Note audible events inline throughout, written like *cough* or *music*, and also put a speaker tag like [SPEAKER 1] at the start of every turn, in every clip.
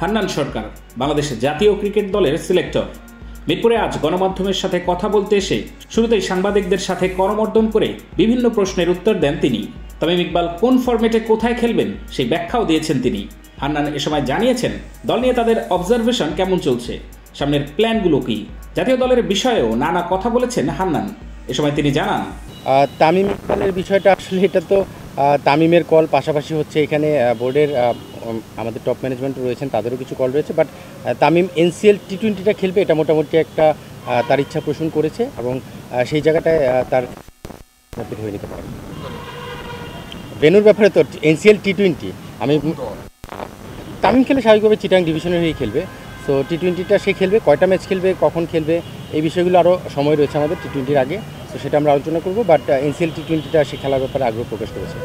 [SPEAKER 1] হান্নান সরকার বাংলাদেশের জাতীয় ক্রিকেট দলের সিলেক্টর। মিরপুরে আজ গণমাধ্যমের সাথে কথা বলতে এসে শুরুতেই সাংবাদিকদের সাথে করমর্দন করে বিভিন্ন প্রশ্নের উত্তর দেন তিনি। তামিম ইকবাল, কোন ফরম্যাটে কোথায় খেলবেন সেই ব্যাখ্যাও দিয়েছেন তিনি। হান্নান এ সময় জানিয়েছেন, দল নিয়ে তাদের অবজারভেশন কেমন চলছে, সামনের প্ল্যানগুলো কি? জাতীয় দলের বিষয়েও নানা কথা বলেছেন হান্নান। এ সময় তিনি জানান
[SPEAKER 2] তামিম ইকবালের বিষয়টা আসলে এটা তো তামিমের কল পাশাপাশি হচ্ছে এখানে বোর্ডের আমাদের টপ ম্যানেজমেন্ট রয়েছেন, তাদেরও কিছু কল রয়েছে বাট তামিম এনসিএল টি টোয়েন্টিটা খেলবে, এটা মোটামুটি একটা তার ইচ্ছা পোষণ করেছে এবং সেই জায়গাটায় তার হয়ে নিতে পারে বেনুর ব্যাপারে তো এনসিএল টি টোয়েন্টি আমি তামিম খেলে স্বাভাবিকভাবে চিটাং ডিভিশনের হয়েই খেলবে সো টি টোয়েন্টিটা সে খেলবে, কয়টা ম্যাচ খেলবে, কখন খেলবে, এই বিষয়গুলো আরও সময় রয়েছে আমাদের টি টোয়েন্টির আগে তো সেটা আমরা আলোচনা করব বাট এনসিএল টি টোয়েন্টিটা সে খেলার ব্যাপারে আগ্রহ প্রকাশ করেছে।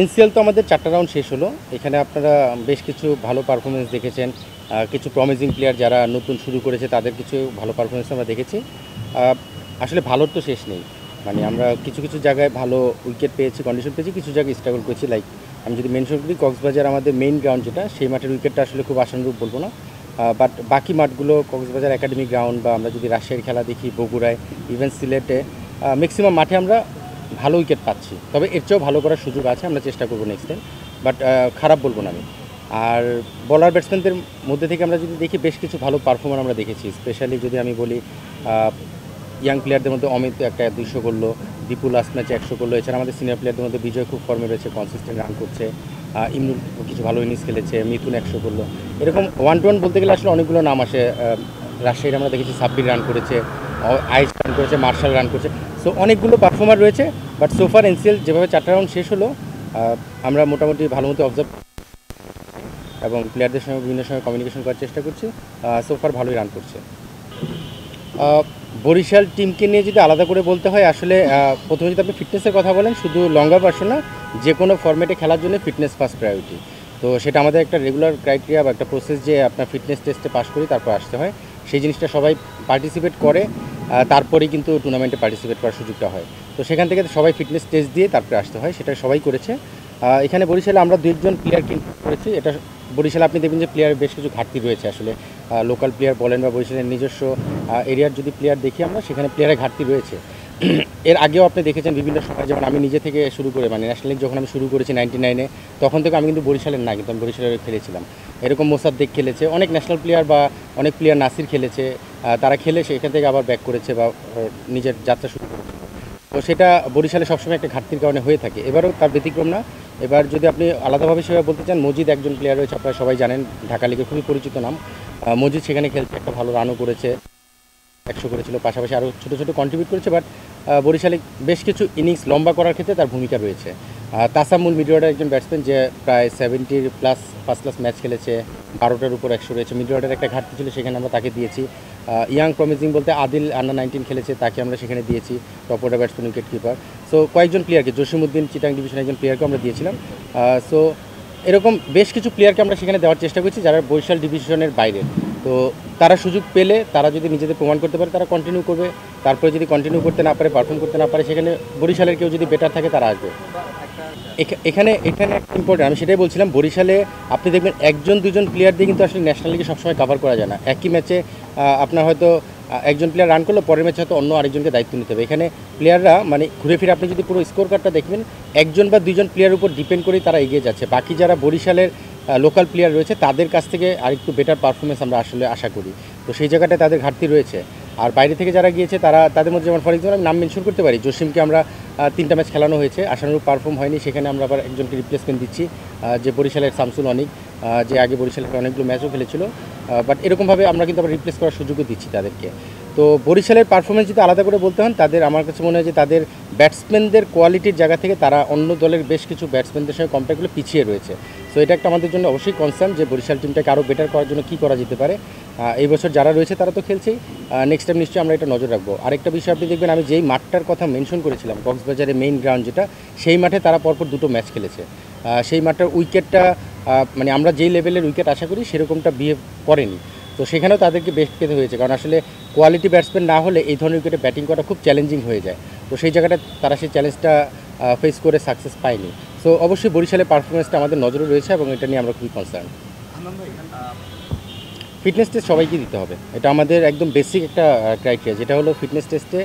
[SPEAKER 2] এনসিএল তো আমাদের চারটা রাউন্ড শেষ হলো। এখানে আপনারা বেশ কিছু ভালো পারফরমেন্স দেখেছেন। কিছু প্রমিজিং প্লেয়ার যারা নতুন শুরু করেছে, তাদের কিছু ভালো পারফরমেন্স আমরা দেখেছি। আসলে ভালোর তো শেষ নেই। মানে আমরা কিছু কিছু জায়গায় ভালো উইকেট পেয়েছি কন্ডিশন পেয়েছি, কিছু জায়গায় স্ট্রাগল করেছি। লাইক আমি যদি মেনশন করি, কক্সবাজার আমাদের মেইন গ্রাউন্ড যেটা, সেই মাঠের উইকেটটা আসলে খুব আশানুরূপ বলব না। বাট বাকি মাঠগুলো, কক্সবাজার একাডেমি গ্রাউন্ড বা আমরা যদি রাজশাহীর খেলা দেখি, বগুড়ায় ইভেন সিলেটে ম্যাক্সিমাম মাঠে আমরা ভালো উইকেট পাচ্ছি। তবে এর চেয়েও ভালো করার সুযোগ আছে, আমরা চেষ্টা করব নেক্সট টাইম বাট খারাপ বলব না আমি। আর বলার ব্যাটসম্যানদের মধ্যে থেকে আমরা যদি দেখি, বেশ কিছু ভালো পারফর্মার আমরা দেখেছি। স্পেশালি যদি আমি বলি ইয়াং প্লেয়ারদের মধ্যে অমিত একটা দুইশো করল দীপু লাস্ট ম্যাচে একশো করল। এছাড়া আমাদের সিনিয়র প্লেয়ারদের মধ্যে বিজয় খুব ফর্মে রয়েছে কনসিস্টেন্ট রান করছে। ইমরুল কিছু ভালো ইনিংস খেলেছে, মিথুন একশো করল। এরকম ওয়ান টু ওয়ান বলতে গেলে আসলে অনেকগুলো নাম আসে রাজশাহীর আমরা দেখেছি সাব্বির রান করেছে। আইস রান করেছে মার্শাল রান করেছে। সো অনেকগুলো পারফর্মার রয়েছে বাট সোফার এনসিএল যেভাবে চারটা রাউন্ড শেষ হলো আমরা মোটামুটি ভালো মতো অবজার্ভ এবং প্লেয়ারদের সঙ্গে, বিভিন্ন সময় কমিউনিকেশন করার চেষ্টা করছি। সোফার ভালোই রান করছে। বরিশাল টিমকে নিয়ে যদি আলাদা করে বলতে হয়, আসলে প্রথমে যদি আপনি ফিটনেসের কথা বলেন, শুধু লঙ্গা ভার্সন না, যে কোনো ফরম্যাটে খেলার জন্য ফিটনেস ফার্স্ট প্রায়োরিটি তো সেটা আমাদের একটা রেগুলার ক্রাইটেরিয়া বা একটা প্রসেস যে আপনার ফিটনেস টেস্টে পাস করি, তারপর আসতে হয়। সেই জিনিসটা সবাই পার্টিসিপেট করে। তারপরেই কিন্তু টুর্নামেন্টে পার্টিসিপেট করার সুযোগটা হয়। তো সেখান থেকে সবাই ফিটনেস টেস্ট দিয়ে তারপরে আসতে হয়, সেটা সবাই করেছে। এখানে বরিশালে আমরা দুইজন প্লেয়ার কিন্তু করেছি, এটা বরিশালে আপনি দেখবেন যে প্লেয়ার বেশ কিছু ঘাটতি রয়েছে আসলে। লোকাল প্লেয়ার বলেন বা বরিশালের নিজস্ব এরিয়ার যদি প্লেয়ার দেখি আমরা, সেখানে প্লেয়ারের ঘাটতি রয়েছে। *clears throat* এর আগেও আপনি দেখেছেন বিভিন্ন সময় যেমন আমি নিজে থেকে শুরু করে মানে ন্যাশনাল লিগ যখন আমি শুরু করেছি নাইনটি নাইনে তখন থেকে আমি কিন্তু বরিশালের না, কিন্তু আমি বরিশালের খেলেছিলাম। এরকম মোসাদ্দেক খেলেছে, অনেক ন্যাশনাল প্লেয়ার বা অনেক প্লেয়ার নাসির খেলেছে তারা খেলে সেখান থেকে আবার ব্যাক করেছে বা নিজের যাত্রা শুরু করেছে। তো সেটা বরিশালে সবসময় একটা ঘাটতির কারণে হয়ে থাকে। এবারও তার ব্যতিক্রম না। এবার যদি আপনি আলাদাভাবে সেভাবে বলতে চান, মজিদ একজন প্লেয়ার রয়েছে, আপনারা সবাই জানেন, ঢাকা লিগে খুবই পরিচিত নাম। মজিদ সেখানে খেলছে, একটা ভালো রানও করেছে। একশো করেছিল। পাশাপাশি আরও ছোটো ছোটো কন্ট্রিবিউট করেছে বাট বরিশালে বেশ কিছু ইনিংস লম্বা করার ক্ষেত্রে তার ভূমিকা রয়েছে। তাসামুল মিডওয়ার্ডার একজন ব্যাটসম্যান যে প্রায় সেভেন্টির প্লাস ফার্স্ট ক্লাস ম্যাচ খেলেছে, বারোটার উপর একশো রয়েছে। মিডওয়ার্ডার একটা ঘাটতি ছিল, সেখানে আমরা তাকে দিয়েছি। ইয়াং প্রমিজিং বলতে আদিল আন্ডার নাইনটিন খেলেছে, তাকে আমরা সেখানে দিয়েছি top order batsman wicket keeper so কয়েকজন প্লেয়ারকে জসিমুদ্দিন চিটাং ডিভিশন একজন প্লেয়ারকে আমরা দিয়েছিলাম। সো এরকম বেশ কিছু প্লেয়ারকে আমরা সেখানে দেওয়ার চেষ্টা করছি, যারা বরিশাল ডিভিশনের বাইরে। তো তারা সুযোগ পেলে তারা যদি নিজেদের প্রমাণ করতে পারে, তারা কন্টিনিউ করবে। তারপরে যদি কন্টিনিউ করতে না পারে পারফর্ম করতে না পারে, সেখানে বরিশালের কেউ যদি বেটার থাকে, তারা আসবে। এখা- এখানে এখানে ইম্পর্টেন্ট আমি সেটাই বলছিলাম, বরিশালে আপনি দেখবেন একজন, দুজন প্লেয়ার দিয়ে কিন্তু আসলে ন্যাশনাল লিগে সবসময় কভার করা যায় না। একই ম্যাচে আপনার হয়তো একজন প্লেয়ার রান করল, পরের ম্যাচে হয়তো অন্য আরেকজনকে দায়িত্ব নিতে হবে। এখানে প্লেয়াররা মানে ঘুরে ফিরে আপনি যদি পুরো স্কোর কার্ডটা দেখবেন, একজন বা দুইজন প্লেয়ারের উপর ডিপেন্ড করেই তারা এগিয়ে যাচ্ছে। বাকি যারা বরিশালের লোকাল প্লেয়ার রয়েছে, তাদের কাছ থেকে আরেকটু বেটার পারফরমেন্স আমরা আসলে আশা করি। তো সেই জায়গাটায় তাদের ঘাটতি রয়েছে। আর বাইরে থেকে যারা গিয়েছে, তারা, তাদের মধ্যে যেমন ফর এক্সাম্পল আমি নাম মেনশন করতে পারি, জসিমকে আমরা তিনটা ম্যাচ খেলানো হয়েছে। আশানুরূপ পারফর্ম হয়নি, সেখানে আমরা আবার একজনকে রিপ্লেসমেন্ট দিচ্ছি যে বরিশালের শামসুল অনিক যে আগে বরিশালের অনেকগুলো ম্যাচও খেলেছিল। বাট এরকমভাবে আমরা কিন্তু আবার রিপ্লেস করার সুযোগও দিচ্ছি তাদেরকে। তো বরিশালের পারফরমেন্স যদি আলাদা করে বলতে হন, তাদের, আমার কাছে মনে হয় যে তাদের ব্যাটসম্যানদের কোয়ালিটির জায়গা থেকে তারা অন্য দলের বেশ কিছু ব্যাটসম্যানদের সঙ্গে কম্পেয়ার পিছিয়ে রয়েছে। সো এটা একটা আমাদের জন্য অবশ্যই কনসার্ন যে বরিশাল টিমটাকে আরও বেটার করার জন্য কী করা যেতে পারে। এই বছর যারা রয়েছে তারা তো খেলছেই। নেক্সট টাইম নিশ্চয়ই আমরা এটা নজর রাখব। আরেকটা বিষয় আপনি দেখবেন, আমি যেই মাঠটার কথা মেনশন করেছিলাম কক্সবাজারে মেইন গ্রাউন্ড যেটা, সেই মাঠে তারা পরপর দুটো ম্যাচ খেলেছে। সেই মাঠটার উইকেটটা মানে আমরা যেই লেভেলের উইকেট আশা করি সেরকমটা বিহেভ করেনি। তো সেখানেও তাদেরকে বেস্ট পেতে হয়েছে। কারণ আসলে কোয়ালিটি ব্যাটসম্যান না হলে এই ধরনের উইকেটে ব্যাটিং করা খুব চ্যালেঞ্জিং হয়ে যায়। তো সেই জায়গাটা তারা সেই চ্যালেঞ্জটা ফেস করে সাকসেস পায়নি। সো অবশ্যই বরিশালের পারফরমেন্সটা আমাদের নজরে রয়েছে এবং এটা নিয়ে আমরা খুবই কনসার্ন ফিটনেস টেস্ট সবাইকে দিতে হবে। এটা আমাদের একদম বেসিক একটা ক্রাইটেরিয়া যেটা হলো ফিটনেস টেস্টে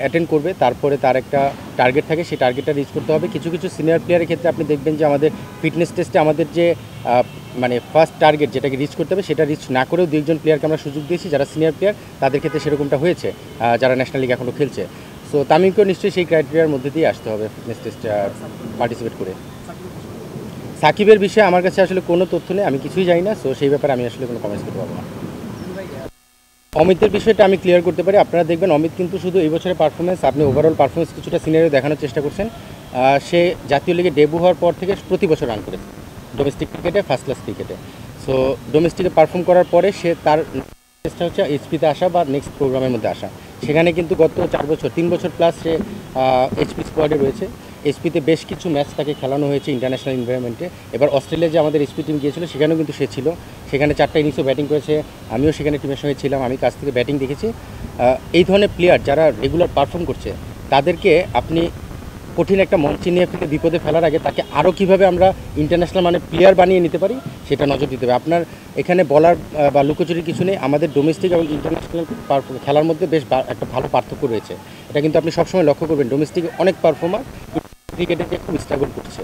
[SPEAKER 2] অ্যাটেন্ড করবে, তারপরে তার একটা টার্গেট থাকে, সেই টার্গেটটা রিচ করতে হবে। কিছু কিছু সিনিয়র প্লেয়ারের ক্ষেত্রে আপনি দেখবেন যে আমাদের ফিটনেস টেস্টে আমাদের যে মানে ফার্স্ট টার্গেট যেটাকে রিচ করতে হবে, সেটা রিচ না করেও দু একজন প্লেয়ারকে আমরা সুযোগ দিয়েছি। যারা সিনিয়র প্লেয়ার তাদের ক্ষেত্রে সেরকমটা হয়েছে যারা ন্যাশনাল লিগ এখনও খেলছে। সো তামিমকেও নিশ্চয়ই সেই ক্রাইটেরিয়ার মধ্যে দিয়ে আসতে হবে ফিটনেস টেস্টে পার্টিসিপেট করে। সাকিবের বিষয়ে আমার কাছে আসলে কোনো তথ্য নেই, আমি কিছুই জানি না সো সেই ব্যাপারে আমি আসলে কোনো কমেন্টস করতে পারব না। অমিতের বিষয়টা আমি ক্লিয়ার করতে পারি, আপনারা দেখবেন অমিত কিন্তু শুধু এই বছরের পারফরমেন্স আপনি ওভারঅল পারফরমেন্স কিছুটা সিনিয়রে দেখানোর চেষ্টা করছেন। সে জাতীয় লিগে ডেবু হওয়ার পর থেকে প্রতি বছর রান করেছে ডোমেস্টিক ক্রিকেটে ফার্স্ট ক্লাস ক্রিকেটে সো ডোমেস্টিকে পারফর্ম করার পরে সে তার চেষ্টা হচ্ছে এইচপিতে আসা বা নেক্সট প্রোগ্রামের মধ্যে আসা। সেখানে কিন্তু গত চার বছর, তিন বছর প্লাস সে এইচপি স্কোয়াডে রয়েছে। এইচপিতে বেশ কিছু ম্যাচ তাকে খেলানো হয়েছে ইন্টারন্যাশনাল এনভায়রনমেন্টে এবার অস্ট্রেলিয়া যে আমাদের এইচপি টিম গিয়েছিল, সেখানেও কিন্তু সে ছিল। সেখানে চারটা ইনিংসও ব্যাটিং করেছে। আমিও সেখানে টিমের সঙ্গে ছিলাম, আমি কাছ থেকে ব্যাটিং দেখেছি। এই ধরনের প্লেয়ার যারা রেগুলার পারফর্ম করছে, তাদেরকে আপনি কঠিন একটা মঞ্চে নিয়ে ফেলে বিপদে ফেলার আগে তাকে আরও কীভাবে আমরা ইন্টারন্যাশনাল মানে প্লেয়ার বানিয়ে নিতে পারি, সেটা নজর দিতে হবে। আপনার এখানে বলার বা লুকোচুরির কিছু নেই, আমাদের ডোমেস্টিক এবং ইন্টারন্যাশনাল খেলার মধ্যে বেশ একটা ভালো পার্থক্য রয়েছে। এটা কিন্তু আপনি সবসময় লক্ষ্য করবেন ডোমেস্টিকে অনেক পারফর্মার ক্রিকেটে খুব স্ট্রাগল করছে।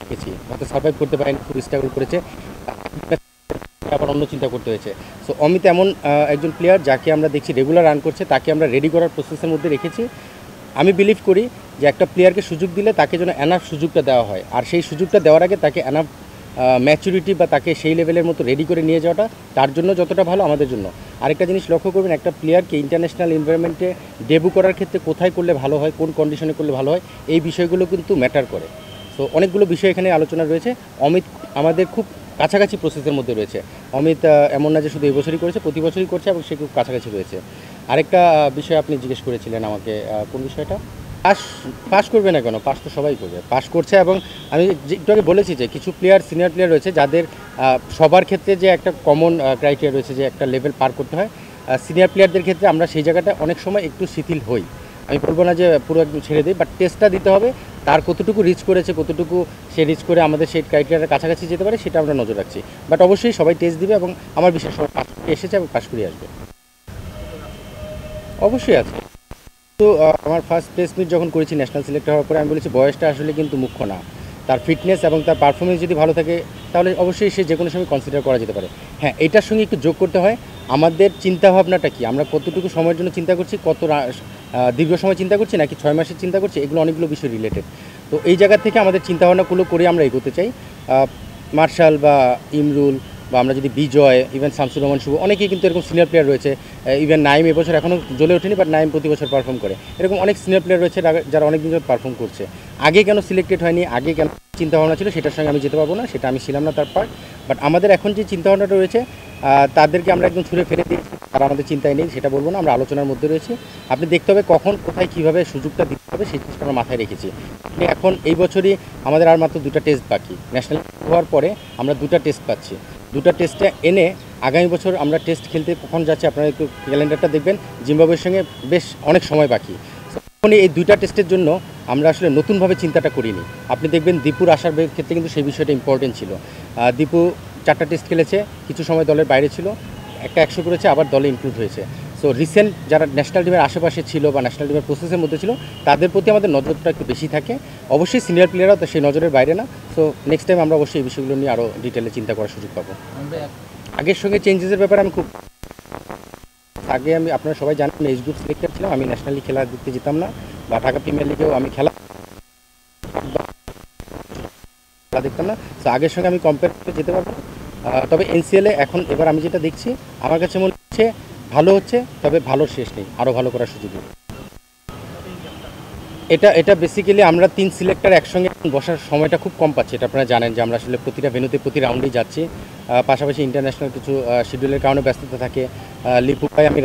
[SPEAKER 2] দেখেছি, হয়তো সার্ভাইভ করতে পারেনি, খুব স্ট্রাগল করেছে। আবার অন্য চিন্তা করতে হয়েছে। সো অমিত এমন একজন প্লেয়ার যাকে আমরা দেখছি রেগুলার রান করছে, তাকে আমরা রেডি করার প্রসেসের মধ্যে রেখেছি। আমি বিলিভ করি যে একটা প্লেয়ারকে সুযোগ দিলে তাকে যেন এনাফ সুযোগটা দেওয়া হয়। আর সেই সুযোগটা দেওয়ার আগে তাকে এনাফ ম্যাচুরিটি বা তাকে সেই লেভেলের মতো রেডি করে নিয়ে যাওয়াটা তার জন্য যতটা ভালো, আমাদের জন্য। আরেকটা জিনিস লক্ষ্য করবেন, একটা প্লেয়ারকে ইন্টারন্যাশনাল এনভায়রনমেন্টে ডেবু করার ক্ষেত্রে কোথায় করলে ভালো হয়, কোন কন্ডিশনে করলে ভালো হয়, এই বিষয়গুলো কিন্তু ম্যাটার করে। সো অনেকগুলো বিষয় এখানে আলোচনা রয়েছে। অমিত, আমাদের খুব কাছাকাছি প্রসেসের মধ্যে রয়েছে। অমিত এমন না যে শুধু এই বছরই করেছে, প্রতি বছরই করছে এবং সে খুব কাছাকাছি রয়েছে। আরেকটা বিষয় আপনি জিজ্ঞেস করেছিলেন আমাকে কোন বিষয়টা? পাস পাস করবে না কেন? পাস তো সবাই করবে। পাস করছে এবং আমি একটু আগে বলেছি যে কিছু প্লেয়ার সিনিয়র প্লেয়ার রয়েছে যাদের সবার ক্ষেত্রে যে একটা কমন ক্রাইটেরিয়া রয়েছে যে একটা লেভেল পার করতে হয়। সিনিয়র প্লেয়ারদের ক্ষেত্রে আমরা সেই জায়গাটা অনেক সময় একটু শিথিল হই। আমি বলব না যে পুরো একদম ছেড়ে দিই বাট টেস্টটা দিতে হবে। তার কতটুকু রিচ করেছে, কতটুকু সে রিচ করে আমাদের সেই ক্রাইটেরিয়ার কাছাকাছি যেতে পারে, সেটা আমরা নজর রাখছি। বাট অবশ্যই সবাই টেস্ট দিবে এবং আমার বিশ্বাস সবাই পাস এসেছে এবং পাস করে আসবে। অবশ্যই আছে। তো আমার ফার্স্ট টেস্ট মিট যখন করেছি ন্যাশনাল সিলেক্ট হওয়ার পরে আমি বলেছি, বয়সটা আসলে কিন্তু মুখ্য না। তার ফিটনেস এবং তার পারফরমেন্স যদি ভালো থাকে, তাহলে অবশ্যই সে যে কোনো সময় কনসিডার করা যেতে পারে। হ্যাঁ এটার সঙ্গে একটু যোগ করতে হয়। আমাদের চিন্তাভাবনাটা কি? আমরা কতটুকু সময়ের জন্য চিন্তা করছি, কত দীর্ঘ সময় চিন্তা করছি নাকি ছয় মাসের চিন্তা করছি, এগুলো অনেকগুলো বিষয় রিলেটেড তো এই জায়গা থেকে আমাদের চিন্তাভাবনাগুলো করে আমরা এগোতে চাই। মার্শাল বা ইমরুল বা আমরা যদি বিজয় ইভেন শামসুর রহমান শুভ, অনেকেই কিন্তু এরকম সিনিয়র প্লেয়ার রয়েছে। ইভেন নাইম এবছর এখনও জ্বলে ওঠেনি বাট নাইম প্রতি বছর পারফর্ম করে। এরকম অনেক সিনিয়র প্লেয়ার রয়েছে যারা- অনেক দিন পারফর্ম করছে। আগে কেন সিলেক্টেড হয়নি, আগে কেন চিন্তাভাবনা ছিল, সেটার সঙ্গে আমি যেতে পারব না, সেটা আমি ছিলাম না তার পার্ট বাট আমাদের এখন যে চিন্তাভাবনাটা রয়েছে তাদেরকে আমরা একদম ছুঁড়ে ফেলে দিয়েছি। তারা আমাদের চিন্তায় নেই, সেটা বলব না, আমরা আলোচনার মধ্যে রয়েছি। আপনি দেখতে হবে কখন, কোথায়, কীভাবে সুযোগটা দিতে হবে, সেই জিনিসটা আমরা মাথায় রেখেছি। আপনি এখন এই বছরই আমাদের আর মাত্র দুটো টেস্ট বাকি। ন্যাশনাল হওয়ার পরে আমরা দুটা টেস্ট পাচ্ছি। দুটো টেস্টে এনে আগামী বছর আমরা টেস্ট খেলতে কখন যাচ্ছি আপনারা একটু ক্যালেন্ডারটা দেখবেন। জিম্বাবুয়ের সঙ্গে বেশ অনেক সময় বাকি। এখন এই দুইটা টেস্টের জন্য আমরা আসলে নতুনভাবে চিন্তাটা করিনি। আপনি দেখবেন দীপুর আসার ক্ষেত্রে কিন্তু সেই বিষয়টা ইম্পর্টেন্ট ছিল। দীপু চারটা টেস্ট খেলেছে, কিছু সময় দলের বাইরে ছিল। একটা একশো করেছে, আবার দলে ইনক্লুড হয়েছে। সো রিসেন্ট যারা ন্যাশনাল টিমের আশেপাশে ছিল বা ন্যাশনাল টিমের প্রসেসের মধ্যে ছিল, তাদের প্রতি আমাদের নজরটা একটু বেশি থাকে। অবশ্যই সিনিয়র প্লেয়াররাও তো সেই নজরের বাইরে না। সো নেক্সট টাইম আমরা অবশ্যই এই বিষয়গুলো নিয়ে আরও ডিটেলে চিন্তা করার সুযোগ পাবো। আগের সঙ্গে চেঞ্জেসের ব্যাপারে আমি খুব আগে আমি আপনারা সবাই জানেন এইচ গ্রুপ সিলেক্টেড ছিলাম আমি ন্যাশনালি খেলা দেখতে যেতাম না। বা ঢাকা প্রিমিয়ার লিগেও আমি খেলা দেখতাম না। তো আগের সঙ্গে আমি কম্পেয়ার করে যেতে পারব। তবে এনসিএলে এখন এবার আমি যেটা দেখছি, আমার কাছে মনে হচ্ছে ভালো হচ্ছে, তবে ভালো শেষ নেই আরও ভালো করার সুযোগ এটা এটা বেসিক্যালি আমরা তিন সিলেক্টার একসঙ্গে বসার সময়টা খুব কম পাচ্ছি, এটা আপনারা জানেন যে আমরা আসলে প্রতিটা ভেনুতে প্রতি রাউন্ডেই যাচ্ছি। পাশাপাশি ইন্টারন্যাশনাল কিছু শিডিউলের কারণে ব্যস্ততা থাকে। লিপু আমি